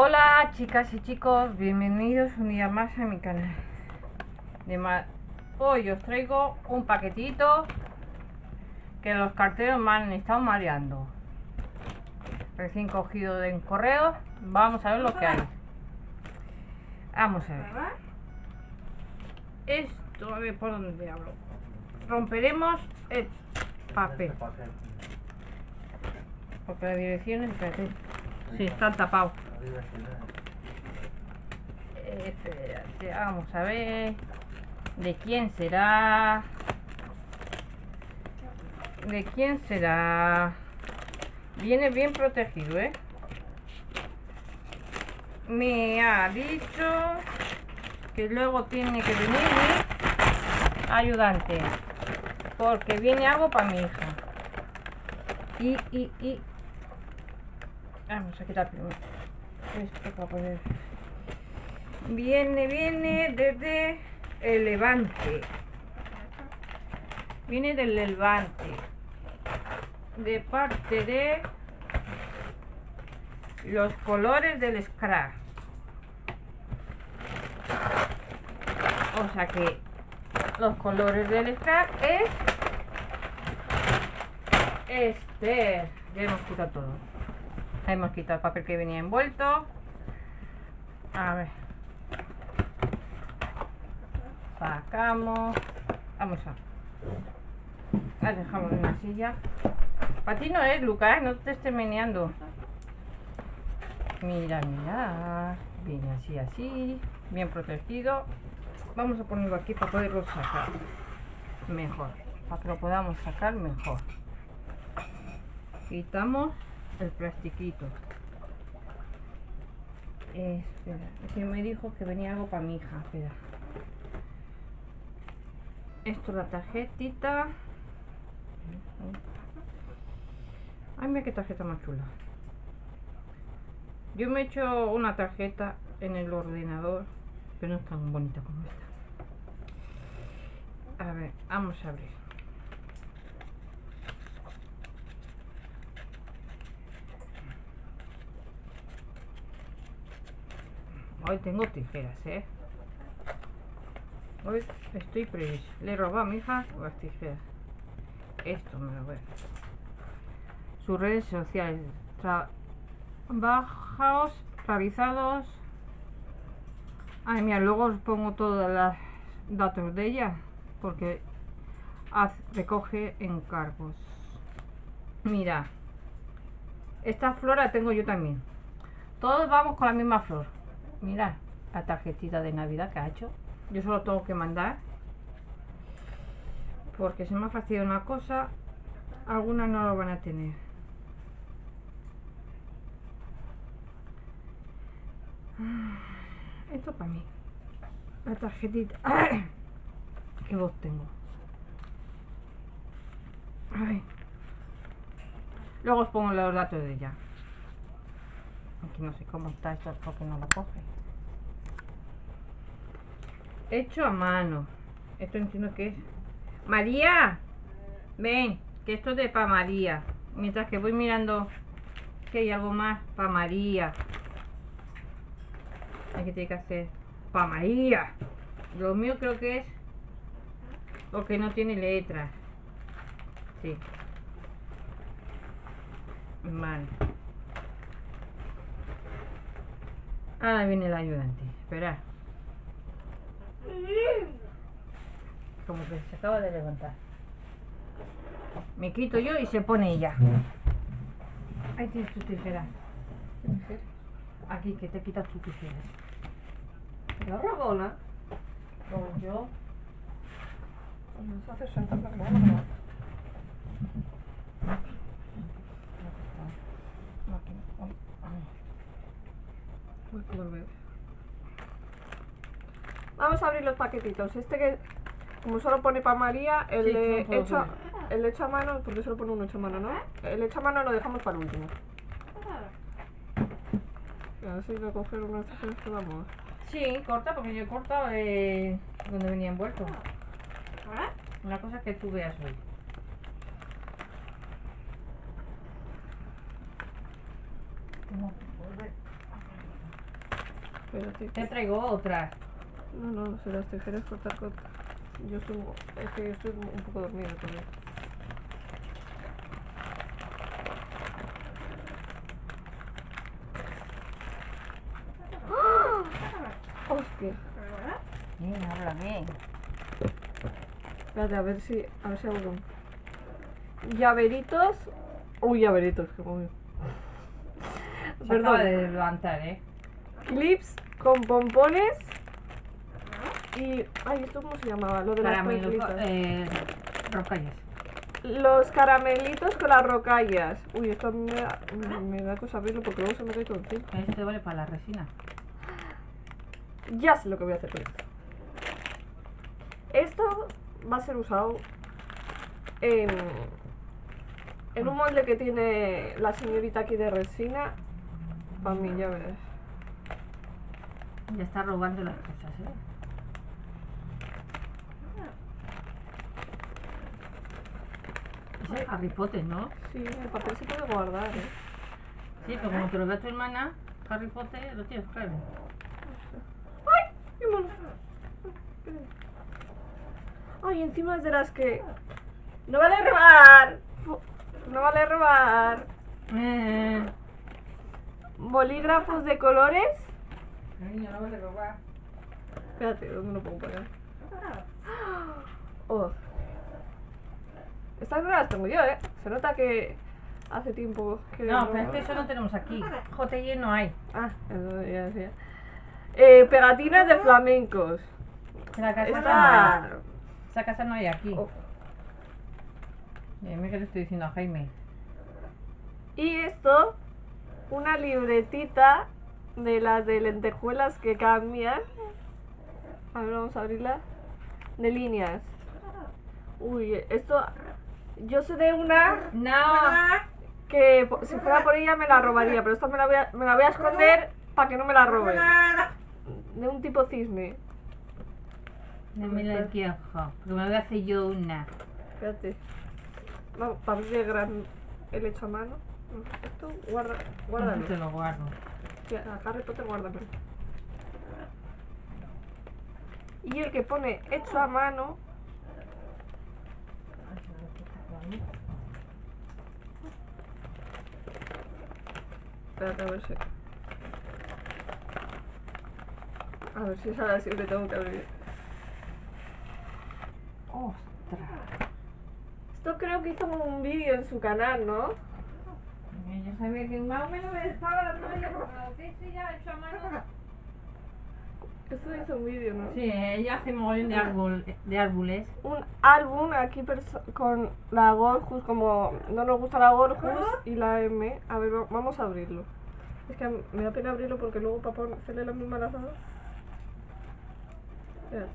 Hola chicas y chicos, bienvenidos un día más a mi canal. Hoy os traigo un paquetito que los carteros me han estado mareando. Recién cogido de un correo. Vamos a ver lo que hay. Vamos a ver. Esto, a ver por dónde hablo. Romperemos el papel. Porque la dirección es... Sí, está tapado. Espérate, vamos a ver. ¿De quién será? ¿De quién será? Viene bien protegido, ¿eh? Me ha dicho que luego tiene que venir mi ayudante. Porque viene algo para mi hija. Y, y, y... Vamos a quitar primero. Esto para poder... Viene, viene desde el Levante. Viene del Levante. De parte de los colores del scratch. O sea que los colores del scratch es este. Ya hemos quitado todo. Hemos quitado el papel que venía envuelto. A ver. Sacamos. Vamos a. La dejamos en una silla. Para ti no es, Lucas, no te estés meneando. Mira, mira. Viene así, así. Bien protegido. Vamos a ponerlo aquí para poderlo sacar mejor. Para que lo podamos sacar mejor. Quitamos el plastiquito. espera, que me dijo que venía algo para mi hija. Espera. Esto la tarjetita. Ay, mira qué tarjeta más chula. Yo me he hecho una tarjeta en el ordenador, pero no es tan bonita como esta. A ver, vamos a abrir. Hoy tengo tijeras, ¿eh? Hoy estoy previsto. Le he robado a mi hija las tijeras. Esto me lo voy Sus redes sociales. Trabajos realizados. Ay, mira, luego os pongo todos los datos de ella. Porque recoge encargos. Mira. Esta flor la tengo yo también. Todos vamos con la misma flor. Mira la tarjetita de Navidad que ha hecho. Yo solo tengo que mandar. Porque se me ha fastidiado una cosa, algunas no lo van a tener. Ah, esto para mí. La tarjetita. ¿Qué voz tengo? Luego os pongo los datos de ella. Aquí no sé cómo está esto porque no lo coge. Hecho a mano. Esto entiendo que es. María, ven, que esto es de pa María. Mientras que voy mirando que hay algo más pa María. Hay que tiene que hacer pa María. Lo mío creo que es porque no tiene letras. Sí. Vale. Ahora viene el ayudante. Espera. Como que se acaba de levantar. Me quito yo y se pone ella. Ahí tienes tu tijera. Aquí, que te quitas tu tijera. ¿La rabona? Como yo. Nos Vamos a abrir los paquetitos. Este que, como solo pone para María, el de hecho, el hecho a mano, porque solo pone uno hecho a mano, ¿no? El hecho a mano lo dejamos para el último. A ver si voy a coger unas que vamos. Sí, corta, porque yo he cortado eh, donde venía envuelto. Una cosa que tú veas hoy. Espérate. Te traigo otra. No, no, se las tijeras cortar con... Yo mu- Es que yo estoy un poco dormida todavía. ¡Ah! Hostia. Bien, habla bien. Espérate, a ver si... A ver si hago un... Llaveritos... Uy, llaveritos, que acaba Perdón. de levantar, ¿eh? Clips con pompones y... Ay, ¿esto cómo se llamaba? Lo de las Caramelo, eh, rocallas. Los caramelitos con las rocallas. Uy, esto a mí me da, me da cosa abrirlo porque luego se me cae todo encima. Esto vale para la resina. Ya sé lo que voy a hacer con esto. Esto va a ser usado en, en un molde que tiene la señorita aquí de resina. Para mí, ya verás. Ya está robando las cosas, ¿eh? Ese es Harry Potter, ¿no? Sí, el papel se puede guardar, ¿eh? Sí, pero como te lo da tu hermana, Harry Potter lo tienes claro. ¡Ay! ¡Qué mono! Ay, encima es de las que... ¡No vale robar! ¡No vale robar! Eh, Bolígrafos de colores. Niño, no vas a robar. Espérate, ¿dónde lo pongo para acá? Oh. Estas no las tengo yo, ¿eh? Se nota que hace tiempo que... No, pero es que eso no tenemos aquí. JY no hay. Ah, eso ya decía. Eh, pegatinas de flamencos. En la casa no hay. Esta... Esa casa no hay aquí. Oh. Dime que le estoy diciendo a Jaime. Y esto, una libretita de las de lentejuelas que cambian. A ver, vamos a abrirla. De líneas. Uy, esto. Yo sé de una No. que si fuera por ella me la robaría, pero esta me la voy a, me la voy a esconder para que no me la roben. De un tipo cisne. Dame la queja. Porque me voy a hacer yo una. Espérate. Vamos, para abrir el gran. El hecho a mano. No, Esto, guarda, guárdalo. Te lo guardo. Sí, a Harry Potter guárdamelo. Y el que pone hecho a mano. Espérate a ver si. A ver si es ahora siempre tengo que abrir. Ostras. Esto creo que hizo un vídeo en su canal, ¿no? Sabía que más o menos me estaba la que hice ya hecho a mano. Esto hizo un vídeo, ¿no? Sí, ella hace mogollón de, árbol, de árboles. un álbum aquí con la Gorjus, como no nos gusta la Gorjus y la M. A ver, va- vamos a abrirlo. Es que me da pena abrirlo porque luego papá hacerle la misma. Espera.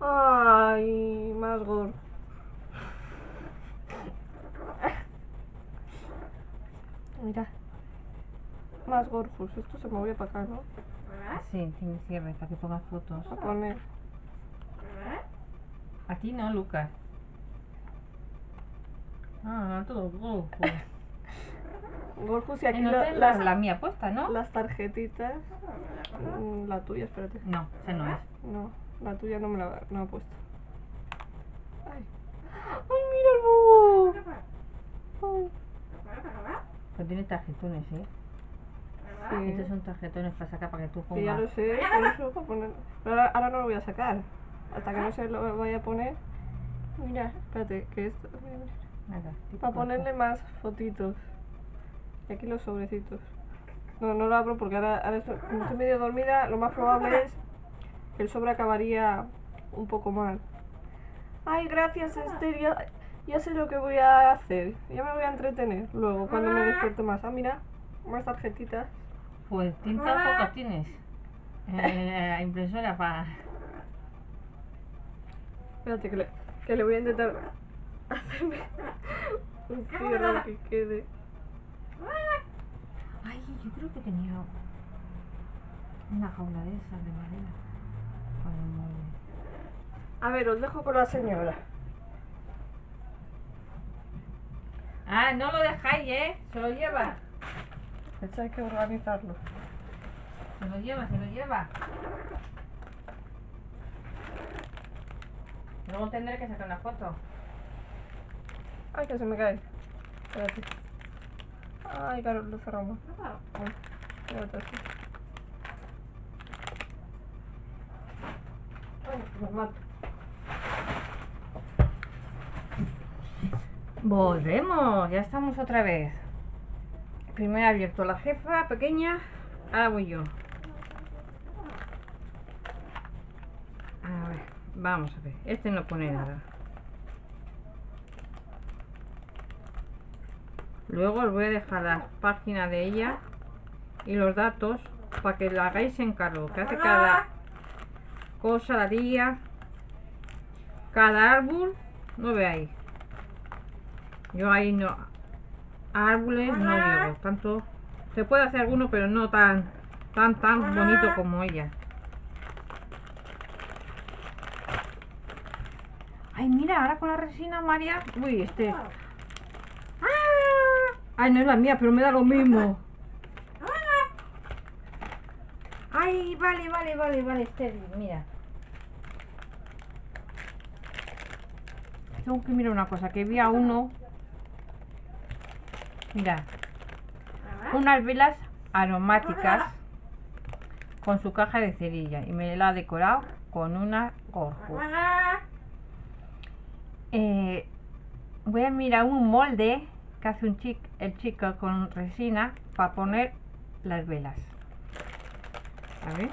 Ay, más Gor. Mira. Más Gorjus. Esto se movía para acá, ¿no? Sí, tiene cierre para que pongas fotos. A poner. Aquí no, Lucas. Ah, todo rojo. Gorjus y aquí no la- las, la, la mía puesta, ¿no? las tarjetitas. Mm, La tuya, espérate. No, esa no es. No, la tuya no me la no he puesto. Ay, ¡Ay mira el búho! Ay, Pero tiene tarjetones, ¿eh? sí. Estos son tarjetones para sacar para que tú Sí, ya pongas. lo sé, por eso para poner. Pero ahora, ahora no lo voy a sacar. Hasta que no se lo vaya a poner. Mira, espérate, que esto. Nada, Para ponerle más fotitos. Y aquí los sobrecitos. No, no lo abro porque ahora, ahora estoy, como estoy medio dormida, lo más probable es que el sobre acabaría un poco mal. Ay, gracias Esther, ya, sé lo que voy a hacer. Ya me voy a entretener luego cuando me despierte más. Ah, mira, más tarjetitas. Pues tinta fotos tienes. Eh, la impresora para. Espérate que le, que le voy a intentar hacerme un cierre que quede. Ay, yo creo que tenía una jaula de esas de madera. Para el mueble. A ver, os dejo con la señora. Ah, no lo dejáis, ¿eh? Se lo lleva. Eso hay que organizarlo. Se lo lleva, se lo lleva. Luego tendré que sacar una foto. Ay, que se me cae. Espérate. Ay, claro, lo cerramos. Ay, espérate así. Ay, me mato. Volvemos, ya estamos otra vez. Primero abierto la jefa pequeña, ahora yo. A ver, vamos a ver, este no pone nada. Luego os voy a dejar la página de ella y los datos para que la hagáis en cargo, que hace cada cosa, la día, cada árbol, no veáis. Yo ahí no. Árboles no llego. Tanto. Se puede hacer alguno, pero no tan. tan tan bonito como ella. Ay, mira, ahora con la resina, María. Uy, este. ¡Ah! Ay, no es la mía, pero me da lo mismo. Ay, vale, vale, vale, vale, este, mira. Tengo que mirar una cosa, que vi a uno Mira, unas velas aromáticas con su caja de cerilla y me la ha decorado con una gorjo. Eh, voy a mirar un molde que hace un chic, el chico con resina para poner las velas. A ver.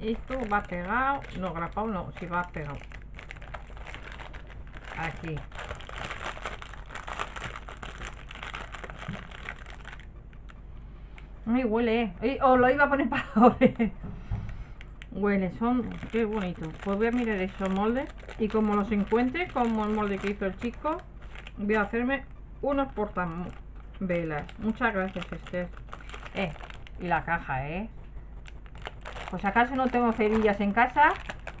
Esto va pegado, no grapado, no, si va pegado. Aquí. Ay, huele. eh. Oh, lo iba a poner para. Huele, son... Qué bonito. Pues voy a mirar esos moldes. Y como los encuentre, como el molde que hizo el chico, voy a hacerme unos portavelas. Muchas gracias, Esther. Eh, y la caja, ¿eh? Pues acaso no tengo cerillas en casa.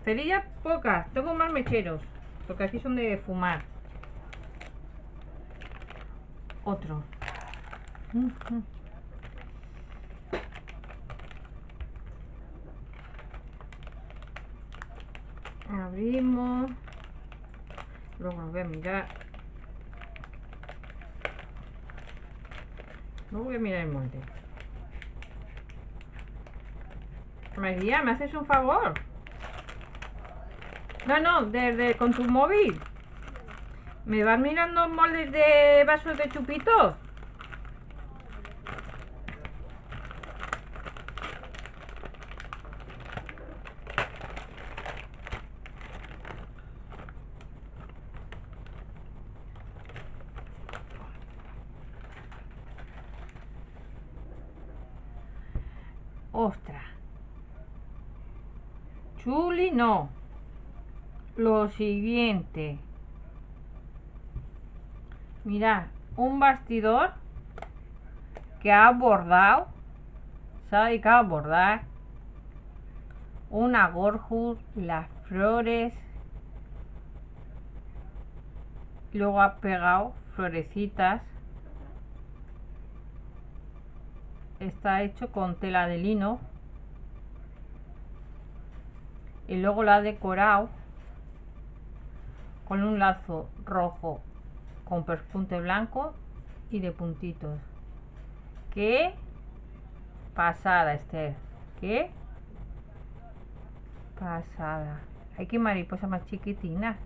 Cerillas pocas. Tengo más mecheros. Porque aquí son de fumar. Otro. Mm. Abrimos lo voy a mirar luego voy a mirar el molde María, ¿me haces un favor? No, no, desde con tu móvil ¿Me vas mirando moldes de vasos de chupitos? Ostras. Chuli, no. Lo siguiente. Mira, un bastidor que ha bordado. Se ha dedicado a bordar. Una gorjus, las flores. Luego ha pegado florecitas. está hecho con tela de lino y luego la ha decorado con un lazo rojo con perpunte blanco y de puntitos. Qué pasada Esther qué pasada hay que mariposa más chiquitina.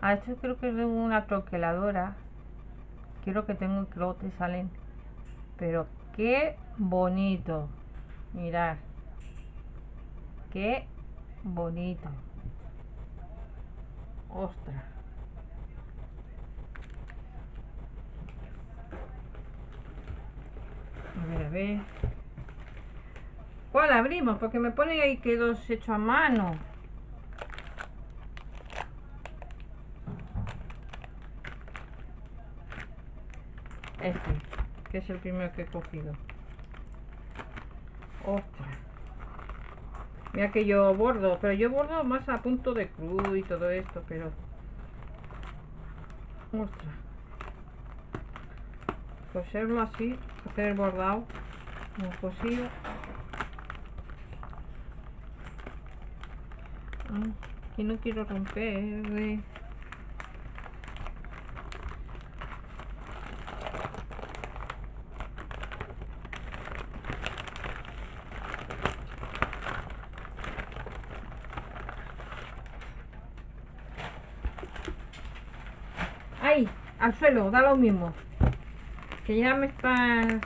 Ah, esto creo que es de una troqueladora. Quiero que tengo que luego te salen. Pero qué bonito. Mirad. Qué bonito. Ostras. A ver, a ver. ¿Cuál abrimos? Porque me pone ahí que dos hecho a mano. Este que es el primero que he cogido. Ostras. Mira que yo bordo, pero yo bordo más a punto de cruz y todo esto, pero... Ostras. coserlo así, hacer el bordado como cosido. Que no quiero romper. Suelo, da lo mismo. Que ya me están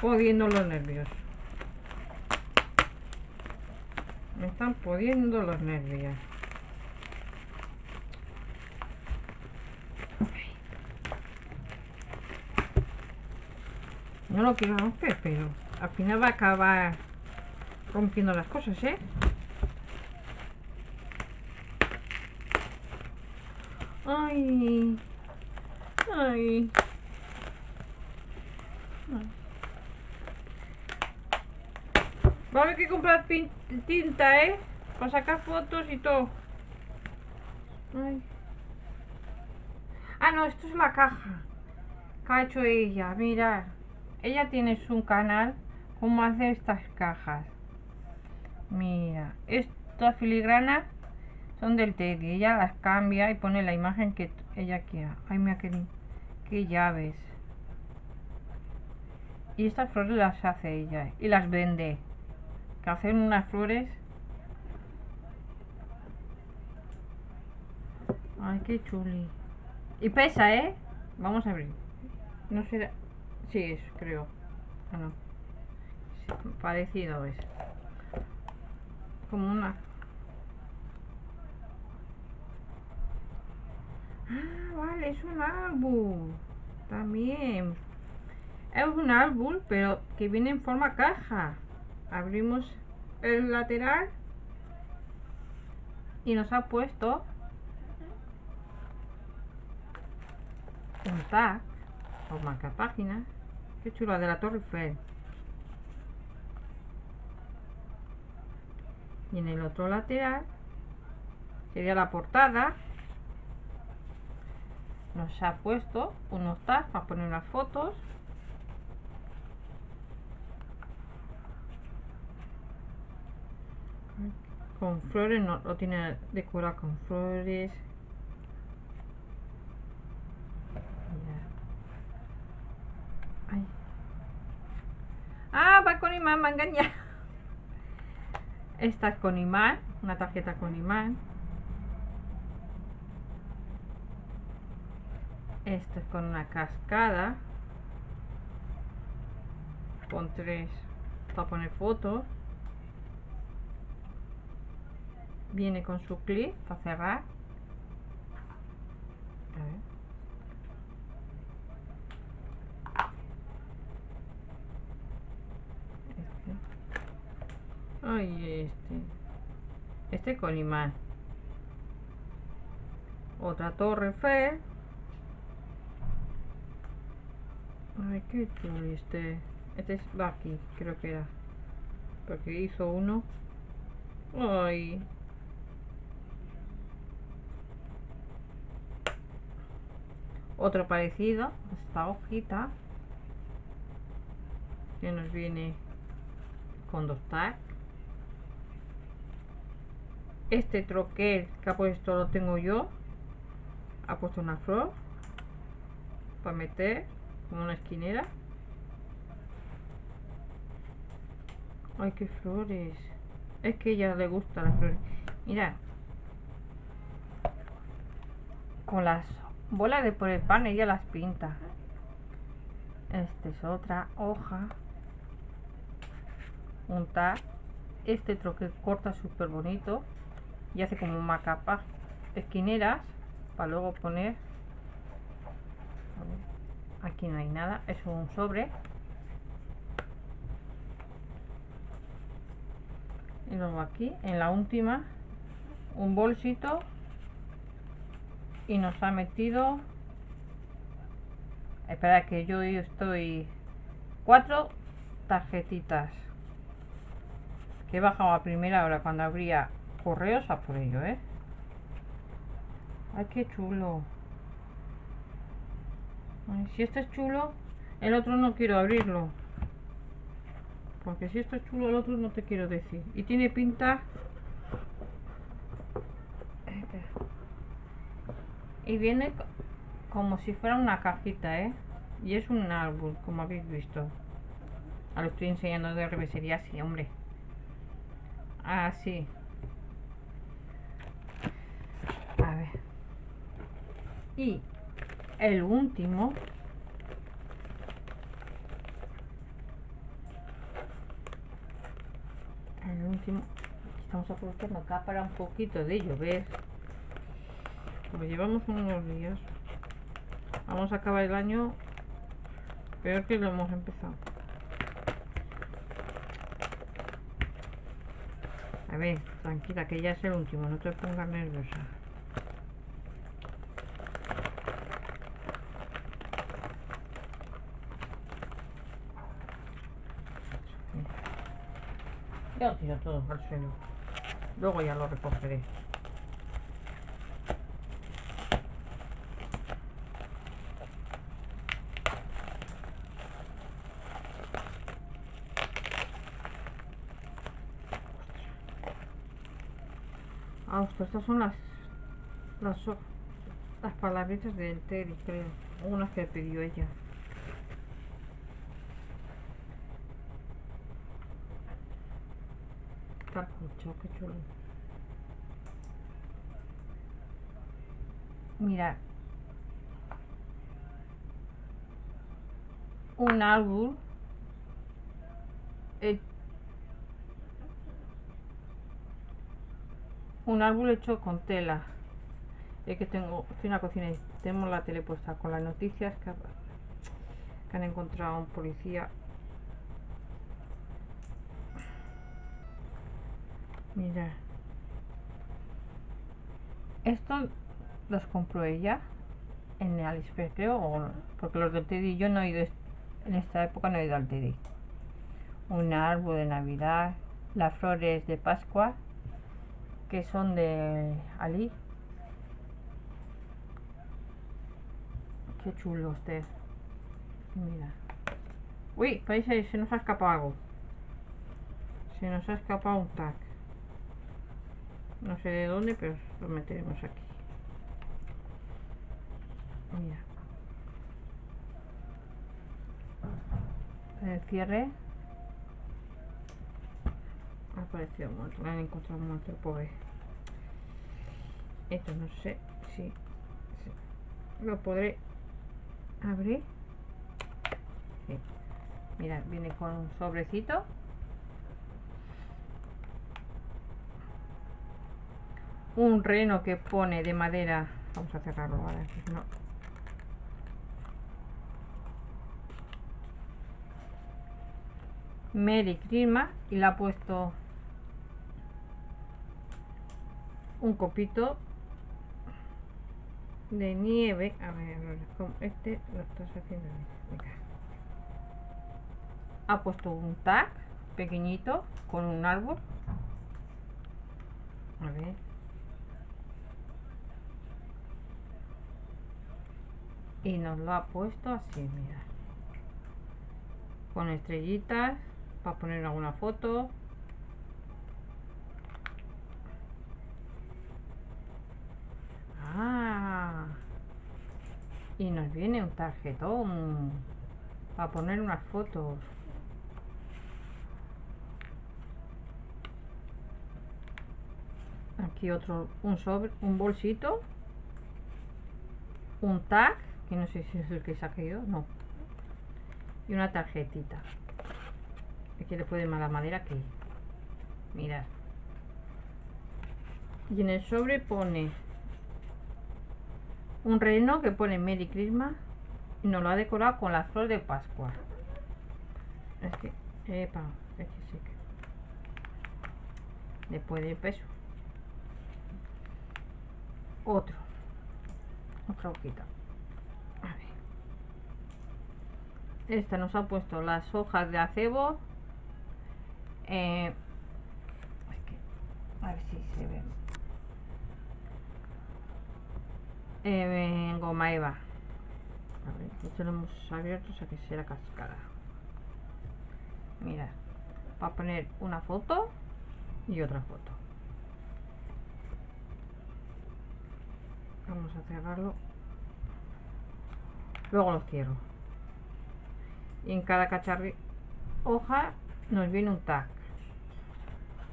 jodiendo los nervios. Me están poniendo los nervios. No lo quiero romper, pero al final va a acabar rompiendo las cosas, ¿eh? Ay. Ay. Va a haber que comprar tinta, ¿eh? Para sacar fotos y todo. Ay. Ah, no, esto es la caja que ha hecho ella. Mira, ella tiene su canal cómo hacer estas cajas. Mira, estas filigranas son del Teddy. Ella las cambia y pone la imagen que ella quiera. Ay, mira qué, qué llaves. Y estas flores las hace ella y las vende. Que hacen unas flores. Ay, qué chuli. Y pesa, ¿eh? Vamos a abrir. No será. Sí, es, creo. Ah, no. Sí, parecido es. Como una. Ah, vale, es un árbol. También. Es un árbol, pero que viene en forma caja. Abrimos el lateral y nos ha puesto un tag o marca página. Qué chula de la Torre Eiffel. Y en el otro lateral sería la portada. Nos ha puesto unos tags para poner las fotos. Con flores, no lo tiene decorado con flores. Ah, va con imán, me ha engañado. Esta es con imán, una tarjeta con imán. Esto es con una cascada. Con tres para poner fotos. Viene con su clip para cerrar. A ver. Este. Ay, este. Este con imán. Otra torre Eiffel. Ay, qué este. Este es Bucky, creo que era. Porque hizo uno. Ay. Otro parecido, esta hojita. Que nos viene con dos tags. Este troquel que ha puesto lo tengo yo. Ha puesto una flor. Para meter como una esquinera. Ay, qué flores. Es que a ella le gustan las flores. Mira. Con las bolas de por el pan ella las pinta. Esta es otra hoja. Un tag. Este troque corta súper bonito. Y hace como una capa esquineras. Para luego poner. Aquí no hay nada. Es un sobre. Y luego aquí, en la última, un bolsito. Y nos ha metido. Espera que yo estoy. Cuatro tarjetitas. Que he bajado a primera hora cuando abría correos a por ello, ¿eh? Ay, qué chulo. Si este es chulo, El otro no quiero abrirlo. Porque si esto es chulo, el otro no te quiero decir. Y tiene pinta... Y viene co- como si fuera una cajita, ¿eh? Y es un árbol, como habéis visto. Ahora lo estoy enseñando de revesería, sí, hombre. Así. A ver. Y el último. El último. Estamos aprovechando acá para un poquito de llover. Pues llevamos unos días. Vamos a acabar el año peor que lo hemos empezado. A ver, tranquila, que ya es el último, no te pongas nerviosa. Ya lo tiro todo al suelo. Luego ya lo recogeré. Ah, ostras, estas son las las, las palabritas del Teddy, creo. Unas que pidió ella. Qué chulo. Mira. Un árbol. un árbol hecho con tela. Es que tengo, estoy en la cocina y tenemos la tele puesta con las noticias que, ha- que han encontrado un policía. Mira. Esto los compró ella en el Aliexpress, creo, o porque los del Teddy yo no he ido, en esta época no he ido al Teddy. Un árbol de Navidad, las flores de Pascua, que son de Ali. Qué chulo usted. Mira. Uy, parece se nos ha escapado algo. Se nos ha escapado un tag. No sé de dónde, pero lo meteremos aquí. Mira. El cierre. Ha aparecido muerto. Lo han encontrado el pobre. Esto no sé si, lo podré abrir. Mira, viene con un sobrecito. Un reno que pone de madera. Vamos a cerrarlo ahora, que si no. Mary Christmas y le ha puesto un copito de nieve. A ver, este lo estás haciendo. Venga. Ha puesto un tag pequeñito con un árbol. A ver. Y nos lo ha puesto así, mira. Con estrellitas para poner alguna foto. Ah. Y nos viene un tarjetón para poner unas fotos. Aquí otro, un sobre, un bolsito. Un tag, no sé si es el que saqué yo, no. Y una tarjetita. Es que le puede mala madera que Mirad. Y en el sobre pone un reno que pone Merry Christmas y nos lo ha decorado con la flor de Pascua. Es que, epa, es que sí que. Después del peso. Otro. Otra hojita. A ver. Esta nos ha puesto las hojas de acebo. Eh, a ver si se ve. Eh, goma eva. A ver, esto lo hemos abierto, o sea que será cascada. Mira, para poner una foto y otra foto. Vamos a cerrarlo. Luego lo cierro. Y en cada cacharri hoja nos viene un tag.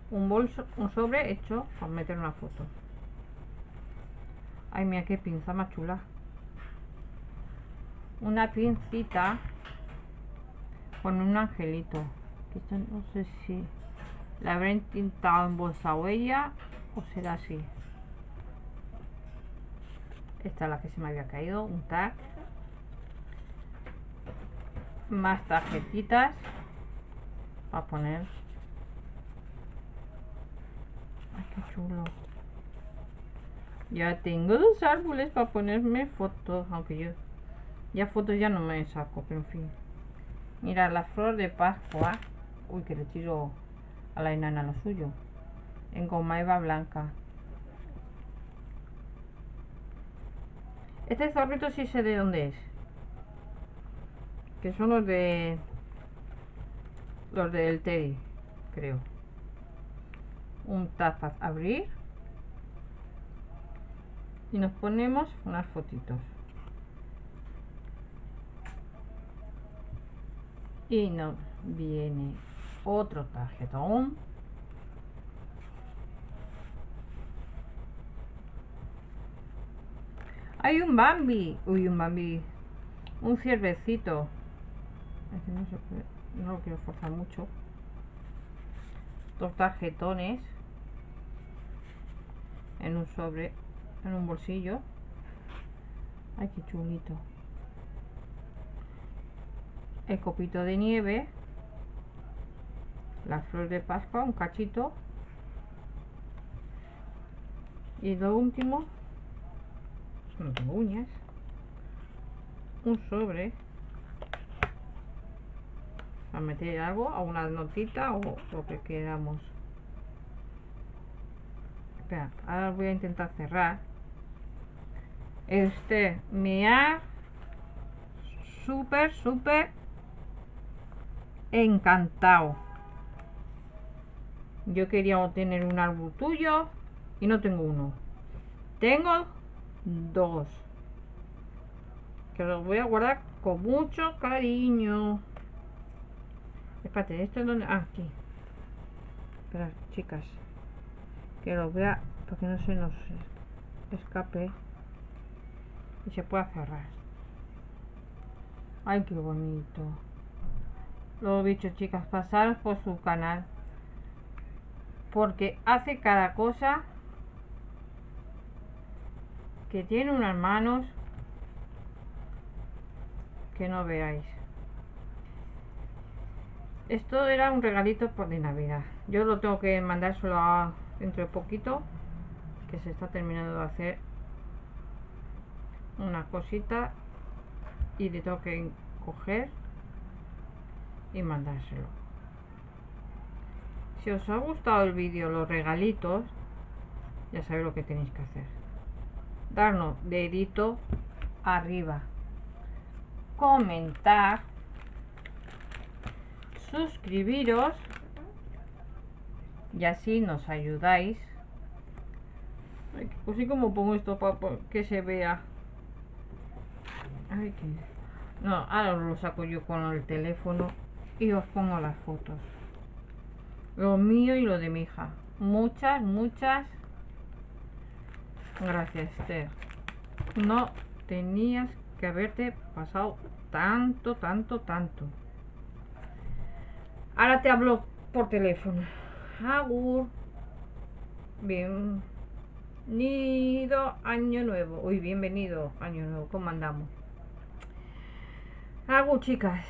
Un bolso, un sobre hecho para meter una foto. Ay, mira qué pinza más chula. Una pincita con un angelito. Esto no sé si la habré intentado en bolsa huella o será así. Esta es la que se me había caído, un tag. Más tarjetitas para poner. Ay, qué chulo. Ya tengo dos árboles para ponerme fotos, aunque yo ya fotos ya no me saco, pero en fin. Mira, la flor de Pascua. Uy, que le tiro a la enana lo suyo. En goma eva blanca. Este zorrito sí sé de dónde es. Que son los de... Los del Teddy, creo. Un tapa abrir. Y nos ponemos unas fotitos. Y nos viene otro tarjetón. Hay un Bambi. Uy, un Bambi. Un ciervecito. No, lo quiero forzar mucho. Dos tarjetones. En un sobre. En un bolsillo. Ay, qué chulito. El copito de nieve. La flor de Pascua, un cachito. Y lo último, no tengo uñas, un sobre a meter algo, a una notita o lo que queramos. Ahora voy a intentar cerrar. Este me súper, súper encantado. Yo quería tener un árbol tuyo y no tengo uno. Tengo dos. Que los voy a guardar con mucho cariño. Espérate, esto es donde... Ah, aquí. Espera, chicas. Que los vea para que no se nos escape. Y se pueda cerrar. Ay, qué bonito. Lo dicho, chicas, pasaros por su canal. Porque hace cada cosa que tiene unas manos que no veáis. Esto era un regalito por de Navidad. Yo lo tengo que mandar solo a, dentro de poquito. Que se está terminando de hacer una cosita. Y le tengo que coger y mandárselo. Si os ha gustado el vídeo, los regalitos, ya sabéis lo que tenéis que hacer. Darnos dedito arriba. Comentar. Suscribiros. Y así nos ayudáis. Pues como pongo esto para que se vea. Que... No, ahora lo saco yo con el teléfono y os pongo las fotos. Lo mío y lo de mi hija. Muchas, muchas gracias, Esther. No tenías que haberte pasado tanto, tanto, tanto. Ahora te hablo por teléfono. Agur. Bienvenido año nuevo. Uy, bienvenido año nuevo. ¿Cómo andamos? Agur, chicas.